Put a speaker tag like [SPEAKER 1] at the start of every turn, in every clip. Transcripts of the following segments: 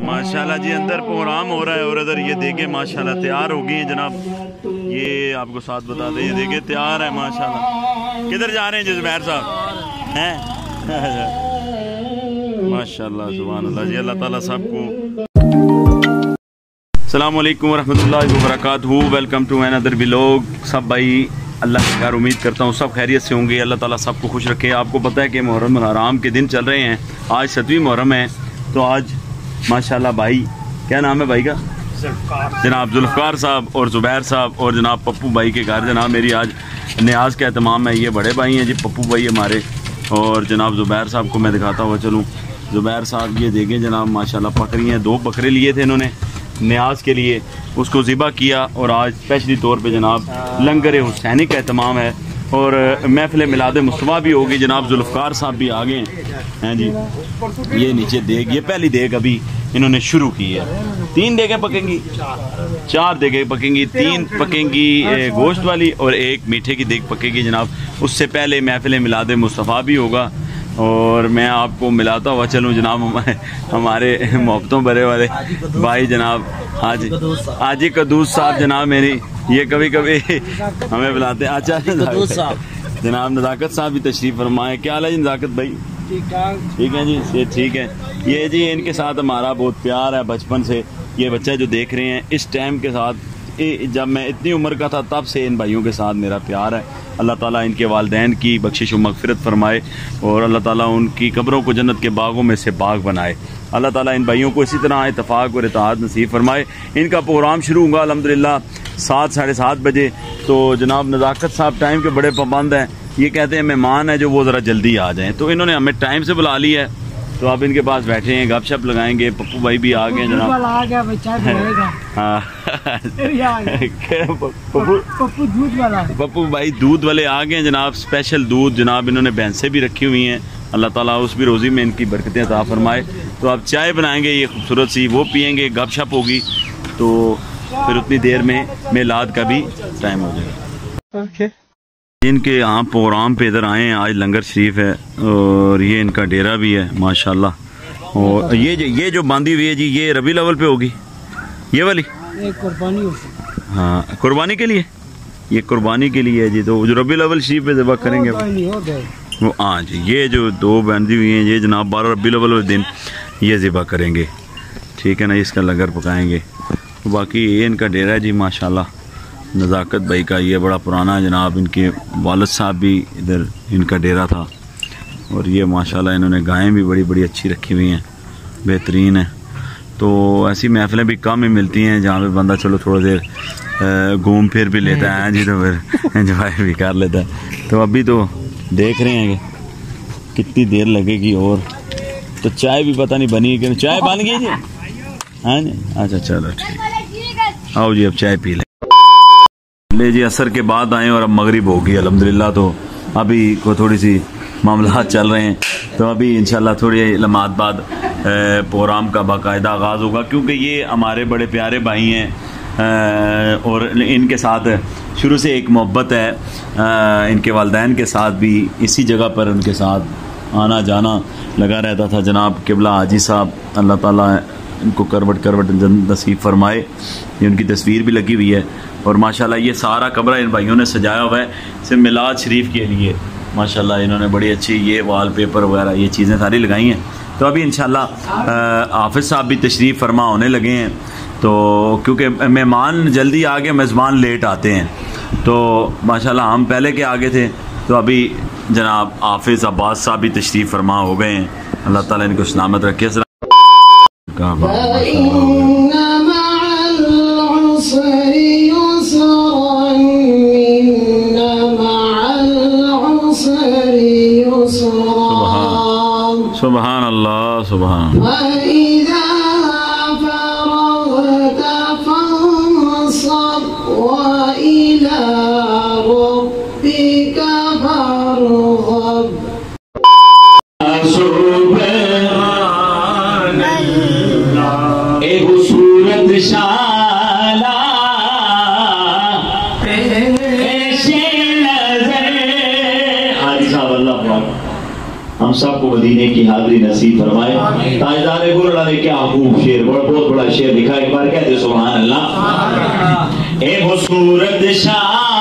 [SPEAKER 1] ماشاءاللہ جی اندر پروگرام ہو رہا ہے اور ادھر یہ دیکھیں، ماشاءاللہ تیار ہو گئی ہیں جناب۔ یہ آپ کو ساتھ بتا دیں، یہ دیکھیں، تیار ہے ماشاءاللہ۔ کدھر جا رہے ہیں جی زبیر صاحب؟ ہیں؟ ماشاءاللہ سبحان اللہ جی اللہ تعالیٰ سب کو۔ السلام علیکم ورحمۃ اللہ وبرکاتہ۔ Welcome to another blog سب بھائی، اللہ کے گھر امید کرتا ہوں سب خیریت سے ہوں گے۔ اللہ تعالیٰ سب کو خوش رکھے۔ آپ کو پتہ ہے کہ محرم الحرام کے دن چل رہے ہیں۔ آج ستویں محرم ہے۔ تو آج ماشاءاللہ بھائی، کیا نام ہے بھائی کا؟ جناب ذوالفقار صاحب اور زبیر صاحب اور جناب پپو بھائی کے گھر۔ جناب، میری آج نیاز کا اہتمام ہے یہ بڑے بھائی ہیں جی پپو بھائی ہمارے۔ اور جناب زبیر صاحب کو میں دکھاتا ہوا چلوں۔ زبیر صاحب، یہ دیکھیں جناب، ماشاءاللہ بکری ہیں۔ دو بکرے لیے تھے انہوں نے نیاز کے لیے۔ اس کو ذبح کیا اور آج اسپیشلی طور پہ جناب لنگر حسینی کا اہتمام ہے۔ اور محفل ملاد مصطفیٰ بھی ہوگی، جناب ذوالفقار صاحب بھی آگے ہیں۔ جی؟ یہ نیچے دیگ، یہ پہلی دیگ ابھی انہوں نے شروع کی ہے۔ تین دیگیں پکیں گی۔ چار دیگیں پکیں گی، تین پکیں گی گوشت والی اور ایک میٹھے کی دیگ پکے گی جناب۔ اس سے پہلے محفل ملاد مصطفیٰ بھی ہوگا۔ اور میں آپ کو ملاتا ہوا چلوں جناب ہمارے محبتوں بھرے والے بھائی جناب حاجی حاجی قدوس صاحب جناب میری یہ کبھی کبھی ہمیں بلاتے اچھا جناب نزاکت صاحب بھی تشریف فرمائے کیا حال ہے جی نزاکت بھائی؟ ٹھیک ہے جی یہ ٹھیک ہے یہ جی ان کے ساتھ ہمارا بہت پیار ہے بچپن سے۔ یہ بچہ جو دیکھ رہے ہیں اس ٹائم کے ساتھ جب میں اتنی عمر کا تھا، تب سے ان بھائیوں کے ساتھ میرا پیار ہے۔ اللہ تعالیٰ ان کے والدین کی بخشش و مغفرت فرمائے اور اللہ تعالیٰ ان کی قبروں کو جنت کے باغوں میں سے باغ بنائے۔ اللہ تعالیٰ ان بھائیوں کو اسی طرح اتفاق اور اتحاد نصیب فرمائے۔ ان کا پروگرام شروع ہوگا الحمدللہ سات، ساڑھے سات بجے۔ تو جناب نزاکت صاحب ٹائم کے بڑے پابند ہیں۔ یہ کہتے ہیں مہمان ہیں جو وہ ذرا جلدی آ جائیں۔ تو انہوں نے ہمیں ٹائم سے بلا لی ہے۔ تو آپ ان کے پاس بیٹھے ہیں گپ شپ لگائیں گے پپو بھائی بھی آ گئے جناب۔ ہاں۔ پپو بھائی دودھ والے آ گئے ہیں جناب۔ اسپیشل دودھ جناب انہوں نے بھینسیں بھی رکھی ہوئی ہیں۔ اللہ تعالیٰ اس بھی روزی میں ان کی برکتیں عطا فرمائے۔ تو آپ چائے بنائیں گے یہ خوبصورت سی وہ پئیں گے گپ شپ ہوگی۔ تو پھر اتنی دیر میں میلاد کا بھی ٹائم ہو جائے گا۔ ان کے یہاں پروگرام پہ ادھر آئے ہیں آج لنگر شریف ہے اور یہ ان کا ڈیرا بھی ہے ماشاءاللہ۔ اور یہ جو یہ جو باندھی ہوئی ہے جی یہ ربی لیول پہ ہوگی۔ یہ والی؟ ہاں قربانی کے لیے؟ یہ قربانی کے لیے ہے جی تو جو ربی لیول شریف پہ ذبح کریں گے۔ وہ ہاں جی یہ جو دو باندھی ہوئی ہیں یہ جناب بارہ ربی لیول دن یہ ذبح کریں گے۔ ٹھیک ہے نا اس کا لنگر پکائیں گے۔ باقی یہ ان کا ڈیرا ہے جی ماشاءاللہ۔ نزاکت بھائی کا یہ بڑا پرانا جناب، ان کے والد صاحب بھی ادھر ان کا ڈیرا تھا۔ اور یہ ماشاءاللہ انہوں نے گائیں بھی بڑی بڑی اچھی رکھی ہوئی ہیں، بہترین ہیں۔ تو ایسی محفلیں بھی کم ہی ملتی ہیں جہاں پہ بندہ چلو تھوڑا دیر گھوم پھر بھی لیتا ہے جی تو پھر انجوائے بھی کر لیتا ہے۔ تو ابھی تو دیکھ رہے ہیں کہ کتنی دیر لگے گی اور تو چائے بھی پتہ نہیں بنی کہ چائے بن گئی جی؟ ہاں جی؟ اچھا چلو ٹھیک۔ آؤ جی اب چائے پی لیں۔ لے جی اثر کے بعد آئے اور اب مغرب ہوگی الحمدللہ۔ تو ابھی کو تھوڑی سی معاملات چل رہے ہیں۔ تو ابھی انشاءاللہ تھوڑی لمحات بعد پروگرام کا باقاعدہ آغاز ہوگا۔ کیونکہ یہ ہمارے بڑے پیارے بھائی ہیں اور ان کے ساتھ شروع سے ایک محبت ہے۔ ان کے والدین کے ساتھ بھی اسی جگہ پر ان کے ساتھ آنا جانا لگا رہتا تھا۔ جناب قبلہ حاجی صاحب، اللہ تعالیٰ ان کو کروٹ کروٹ نصیب فرمائے، یہ ان کی تصویر بھی لگی ہوئی ہے۔ اور ماشاءاللہ یہ سارا قبرہ ان بھائیوں نے سجایا ہوا ہے، صرف میلاد شریف کے لیے۔ ماشاءاللہ انہوں نے بڑی اچھی یہ وال پیپر وغیرہ، یہ چیزیں ساری لگائی ہیں۔ تو ابھی انشاءاللہ حافظ صاحب بھی تشریف فرما ہونے لگے ہیں۔ تو کیونکہ مہمان جلدی آگے میزبان لیٹ آتے ہیں۔ تو ماشاءاللہ ہم پہلے کے آگے تھے۔ تو ابھی جناب حافظ عباس صاحب بھی تشریف فرما ہو گئے ہیں۔ اللہ تعالیٰ ان کو سلامت رکھے۔ فإن مع العسر يسرا إن مع العسر يسرا. سبحان الله سبحان. الله وإذا فرغت ہم سب کو مدینے کی حاضری نصیب فرمائے۔ تاجدار گرڑا نے کیا خوب شیر بڑا بہت بڑا شیر لکھا ایک بار کہتے سبحان اللہ۔ اے وہ صورت شالا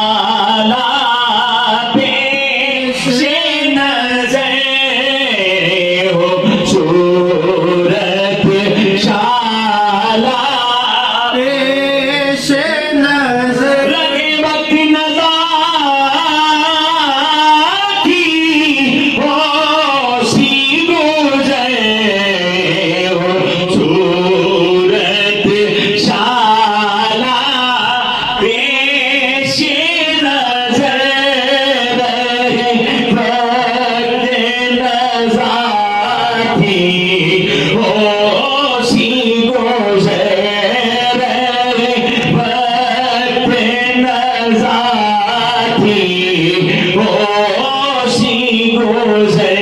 [SPEAKER 1] تھی ہوشی گوزے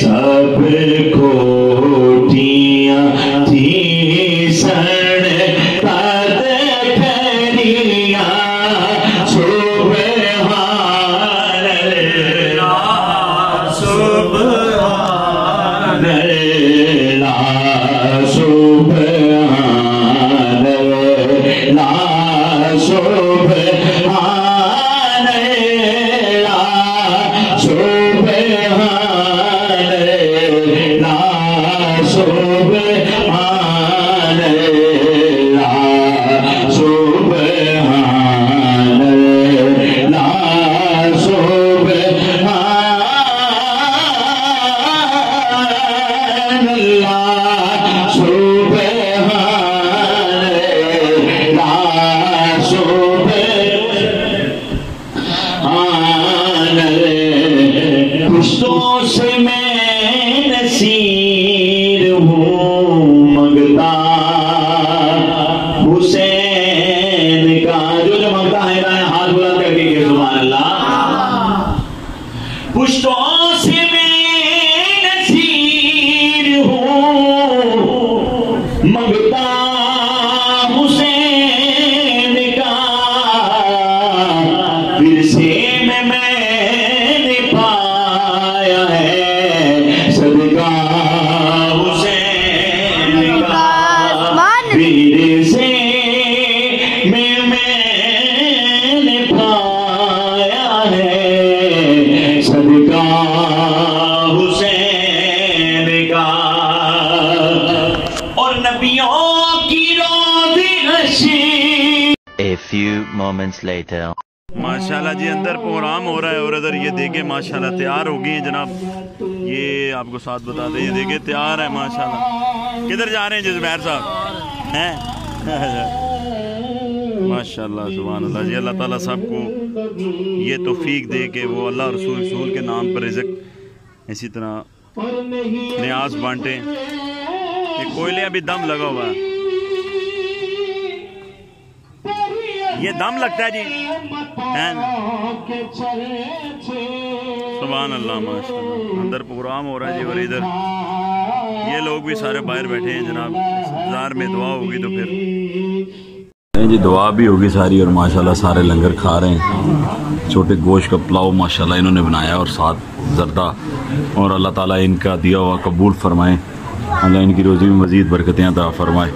[SPEAKER 1] سب کوٹیاں تھی سن پد Mangutá.
[SPEAKER 2] A few moments later.
[SPEAKER 3] ماشاءاللہ جی اندر پروگرام ہو رہا ہے اور ادھر یہ دیکھیں، ماشاءاللہ تیار ہو گئی ہیں جناب۔ یہ آپ کو ساتھ بتا دیں، یہ دیکھیں، تیار ہے ماشاءاللہ۔ کدھر جا رہے ہیں جزبیر صاحب؟ ہیں؟ ماشاءاللہ، سبحان اللہ۔ جی اللہ تعالیٰ سب کو یہ توفیق دے کہ وہ اللہ رسول رسول کے نام پر رزق اسی طرح نیاز بانٹیں۔ یہ کوئلے ابھی دم لگا ہوا ہے۔ یہ دم لگتا ہے جی۔ ہاں۔ سبحان اللہ، ماشاءاللہ۔ اندر پروگرام ہو رہا ہے جی اور ادھر۔ یہ لوگ بھی سارے باہر بیٹھے ہیں جناب۔ انتظار میں دعا ہوگی تو پھر۔ جی دعا بھی ہوگی ساری اور ماشاءاللہ سارے لنگر کھا رہے ہیں۔ چھوٹے گوشت کا پلاؤ ماشاءاللہ انہوں نے بنایا اور ساتھ زردہ۔ اور اللہ تعالیٰ ان کا دیا ہوا قبول فرمائے۔ اللہ ان کی روزی میں مزید برکتیں عطا فرمائے۔